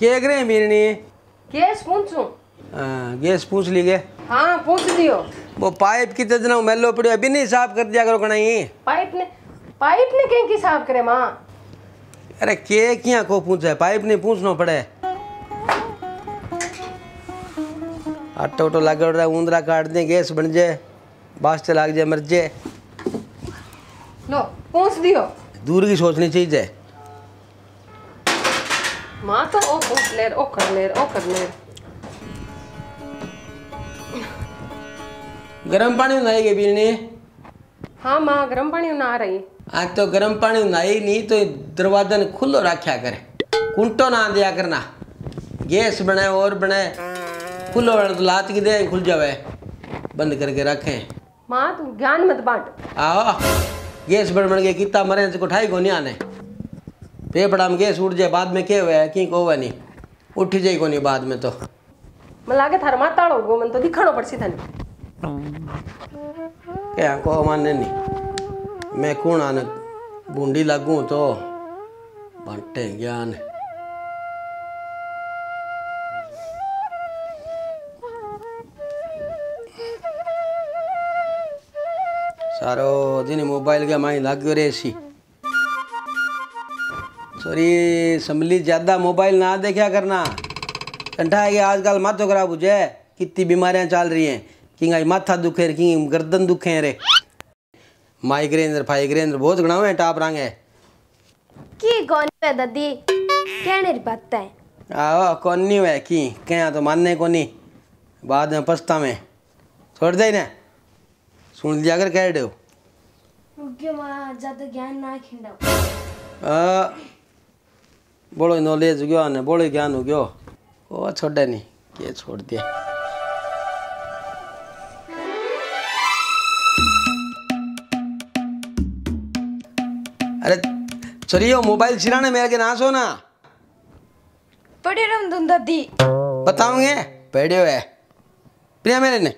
के करे मीरनी गैस पूछूँ? हाँ, गैस पूछ ली गए हाँ पूछ दियो वो पाइप की तरह मेलो पड़ियो अभी नहीं साफ़ कर दिया करो कहीं पाइप ने पाइप ने कहीं की साफ़ करे माँ? अरे के किया को पूछे पाइप नहीं पूछना पड़े। आटो उटो लगे रहा ऊंदरा काट दे गैस बन जाए बास्ते लाग जाए मर जाए। लो पूछ दियो दूर की सोचनी चाहिए। ले ओ कर ले ओ कर ले गर्म पानी नहाएगी बीरनी हाँ माँ गर्म पानी ना आ रही आज तो गर्म पानी नहाई नहीं तो दरवाज़ा ने खुलो रखा करे कुंटो ना दिया करना गैस बने और बने खुलो बने तो लात की दे खुल जावे बंद करके रखे माँ तू ज्ञान मत बांट आओ गैस बन बन के कितना मरे तो उठाई को नहीं आने पेपड़ा में गैस उठ जाए बाद में क्या हुआ? है की को हुआ नहीं। उठ जाए को नहीं बाद में तो। मैं लागे थार माता होगो मन तो दिखानो पड़सी थाने क्या को मानने नहीं मैं कौन आने बूंदी लगूं तो बांटे ज्ञान सारो दिन मोबाइल के माई लाग्यो रे सी सॉरी संभली ज़्यादा मोबाइल ना देखा करना। कंठा है कि आजकल माथो खराब हो जाए। कितनी बीमारियाँ चल रही हैं। कि आई माथा दुखे रे कि गर्दन दुखे रे। माइग्रेन फाइग्रेन बहुत गणा है टाप रंगे की कौन है दादी? कहने री बात है। आओ कौन नहीं हुआ की? क्या तो मानने को नहीं बाद में पछता में। छोड़ दे ना सुन लिया कर कह माँ ज़्यादा ज्ञान ना खिंडाओ। बड़ो नॉलेज गयो ने बड़ो ज्ञान हो गयो ओ छोड़े नहीं। के छोड़ दिया। अरे चलियो मोबाइल सिराने मेरे के ना सो ना। पड़े रम तुम दादी बताऊँगे? पेड़ियो है प्रिया मेरे ने।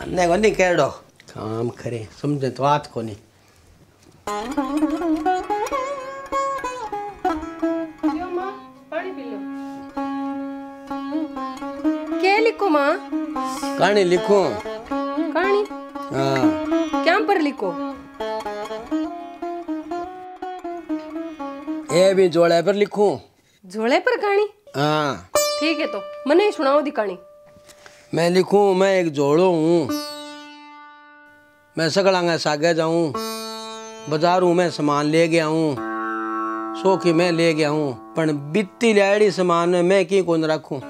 अन्ने को नहीं कह दो काम करे समझे तो बात को नहीं। क्या लिखो माँ? कहानी लिखूं। कहानी? हाँ। क्या पर लिखो? ये भी जोड़े पर लिखूं। झोले पर कहानी? हाँ। ठीक है तो मने सुनाओ दी कहानी। मैं लिखूं मैं एक जोड़ो हूँ। मैं सकड़ांगा सागे जाऊँ। बाज़ार मैं सामान ले गया हूँ। सोखी मैं ले गया हूँ। पण बित्ती लाड़ी सामान में मैं की कौन रखूँ?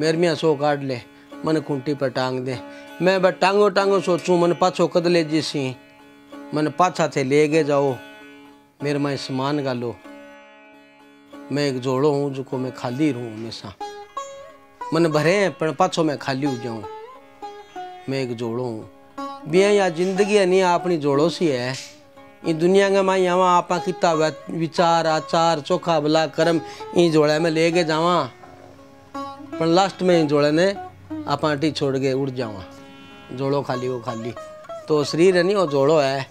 मेरे मियाँ सो काट ले, मन खूंटी पर टांग दे। मैं बस टांगो टांगो सोचूं, मन पाछो कद ले जिसी। मन पाछा थे ले गए जाओ, मेरे माँ सामान गालो। मैं एक जोड़ो हूँ जो को मैं खाली रहूँ हमेशा। मन भरे पर पाछो मैं खाली हो जाऊँ। मैं एक जोड़ो हूँ। बिया या ज़िंदगी है नहीं अपनी जोड़ो सी है ये दुनिया के माई यहाँ आपा किता विचार आचार चोखा भला कर्म ई जोड़े में ले के जावा पर लास्ट में ई जोड़े ने आपा टी छोड़ के उड़ जावा जोड़ो खाली वो खाली तो शरीर है नहीं वो जोड़ो है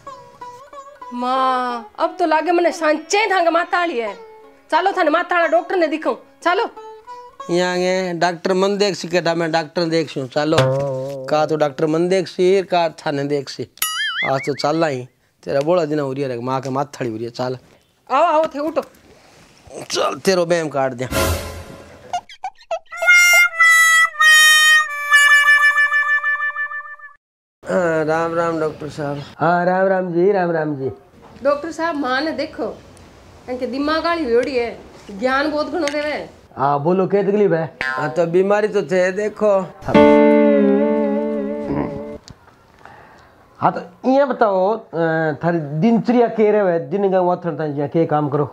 माँ अब तो लागे मने सांचे थांगे माताड़ी है चालो थाने माताड़ा डॉक्टर ने दिखाऊँ चालो यहाँ के डॉक्टर मन देख सी केटा मैं डॉक्टर देख सी। चलो। का तो डॉक्टर मन देख सी का थाने देख सी। आज तो चल ही तेरा बोला दिन हो रही है माँ के माथड़ी हो रही है चल। आओ आओ थे उठो। चल तेरो बैम काट दिया। राम राम डॉक्टर साहब। हाँ राम राम जी राम राम जी। डॉक्टर साहब माँ ने देखो इनके दिमाग वाली व्योड़ी है। ज्ञान बहुत घणो देवे। हाँ बोलो क्या तकलीफ़ है हाँ तो बीमारी तो थे देखो। हाँ तो ये बताओ थारी दिनचर्या के रहे दिन का वाथन था के काम करो?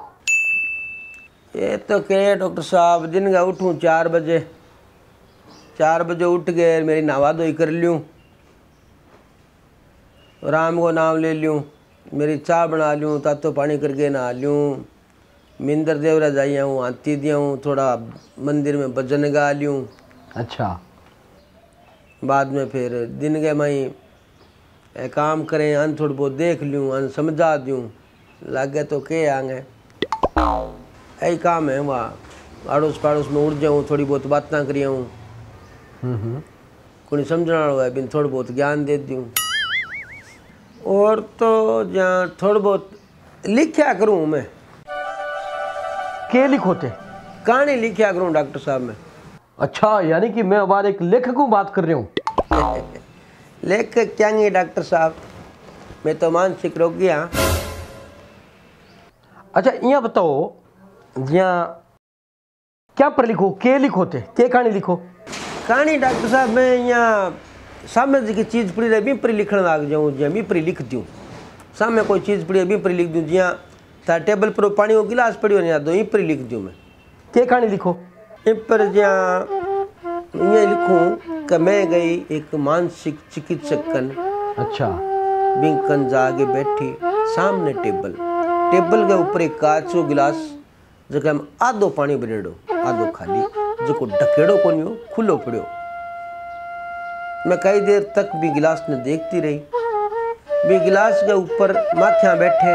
ये तो के डॉक्टर साहब दिन का उठूं चार बजे। चार बजे उठ गए मेरी नहा धोई कर लूँ राम को नाम ले लूँ मेरी चाय बना लूँ तातो पानी करके नहा लूँ मिंदर देवरा जाई हूँ आती दिया हूँ थोड़ा मंदिर में भजन गा लूँ अच्छा। बाद में फिर दिन के मई काम करें अन थोड़ा बहुत देख लूँ अन समझा दूँ लागे तो के आगे। यही काम है वहाँ। आड़ोस पड़ोस में उड़ जाऊँ थोड़ी बहुत बातें करी हूँ कोई समझने वाला है बिन थोड़ा बहुत ज्ञान दे दूँ और तो जहाँ थोड़ा बहुत लिखा करूँ मैं के लिखोते कहानी लिखा करूँ डॉक्टर साहब मैं। अच्छा यानी कि मैं अब एक लेखक हूँ बात कर रही हूँ। लेखक क्या नहीं डॉक्टर साहब। मैं तो मानसिक रोगी हाँ। अच्छा यहाँ बताओ यहाँ क्या पर लिखो के लिखोते के कहानी लिखो? कहानी डॉक्टर साहब मैं यहाँ सामने की चीज़ पड़ी रही भी पर लिखने लग जाऊँ जिया भी पर लिख दूँ सामने कोई चीज़ पड़ी है भी लिख दूँ जिया तार टेबल पर पानी को गिलास पड़ी हो लिख दूँ मैं। के कहानी लिखो? इन पर जहाँ ये लिखूँ कि मैं गई एक मानसिक चिकित्सक कन। अच्छा। बिंकन जाके बैठी सामने टेबल। टेबल के ऊपर एक कांच गिलास जगह में आधो पानी भरेड़ो आधो खाली जो ढकेड़ो को नहीं हो खुलो पड़ो मैं कई देर तक भी गिलास ने देखती रही। भी गिलास के ऊपर माखियाँ बैठे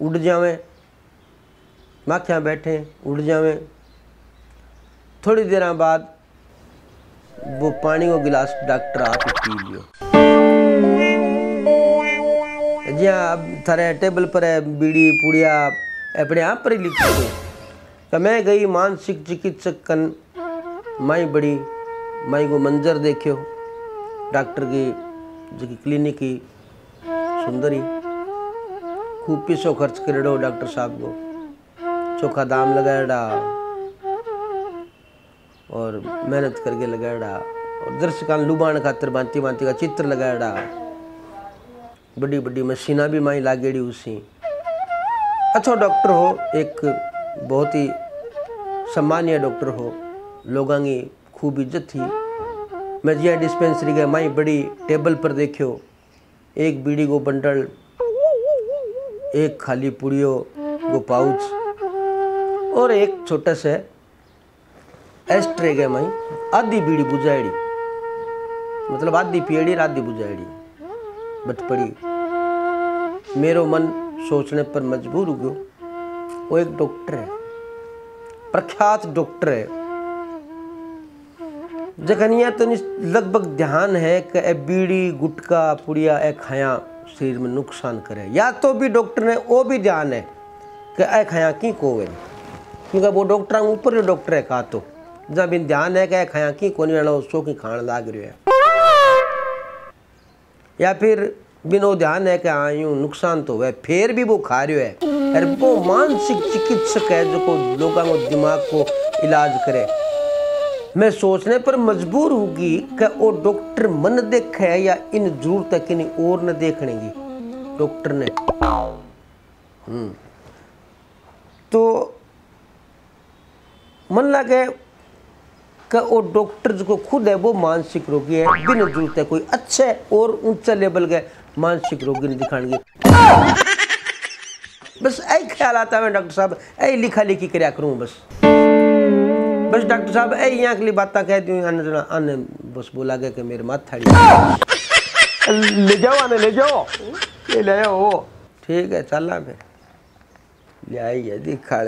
उड़ जावे। माखियाँ बैठे, उड़ जावे। थोड़ी देर बाद वो पानी को गिलास डॉक्टर आप पी लियो। જ્યાં थारे टेबल पर है, बीड़ी, पुड़िया, अपने आप पर ही लिख दो। तो मैं गई मानसिक चिकित्सक कन, माई बड़ी, माई को मंजर देखियो। डॉक्टर की, जो कि क्लिनिक की सुंदरी खूब पैसो खर्च करेड़ो डॉक्टर साहब को। चोखा दाम लगाएड़ा और मेहनत करके लगाएड़ा और दर्शकान लुबान खातर भांति भांति का चित्र लगाएड़ा। बड़ी बड़ी मशीना भी माई लागेड़ी उसी। अच्छा डॉक्टर हो, एक बहुत ही सम्मानीय डॉक्टर हो, लोगों की खूब इज़्ज़त थी। मैं जिया डिस्पेंसरी गए माई बड़ी टेबल पर देखियो, एक बीड़ी को बंडल एक खाली पुड़ियो को पाउच और एक छोटा सा एस्ट्रे गए माई आधी बीड़ी बुझाएड़ी मतलब आधी पियड़ी आधी बुझाएड़ी बट पड़ी मेरो मन सोचने पर मजबूर हो गयो। वो एक डॉक्टर है। प्रख्यात डॉक्टर है। जखनिया तो लगभग ध्यान है कि ए बीड़ी, गुटका, पुड़िया, ए खाया शरीर में नुकसान करे। या तो भी डॉक्टर ने, वो भी ध्यान है कि ए खाया, की कोवे? क्योंकि वो डॉक्टर ऊपर डॉक्टर है कहा तो। जब इन ध्यान है कि खाया, की कोनी वाला सो की खाण लाग रही है? या फिर बिनो ध्यान है कि हाँ यूँ नुकसान तो है फिर भी वो खा रहे है। अरे वो मानसिक चिकित्सक है जो को, लोगों को, दिमाग को इलाज करे। मैं सोचने पर मजबूर होगी कि वो डॉक्टर मन देखे या इन ज़रूरत नहीं और न देखने की डॉक्टर ने। हम्म। तो मन लगे कि वो डॉक्टर जो खुद है, वो मानसिक रोगी है, बिन ज़रूरत है कोई अच्छे और ऊँचा लेवल के मानसिक रोगी नहीं दिखाएँगे। बस ऐ ख्याल आता है डॉक्टर साहब, यही लिखा लिखी करया करूँ बस। डॉक्टर साहब ए यहाँ के लिए बात कह दी आने जना आने बस बोला गया कि मेरे माथा ले जाओ आने ले जाओ। ये ले आओ। ठीक है चला फिर। ले आई है दिखा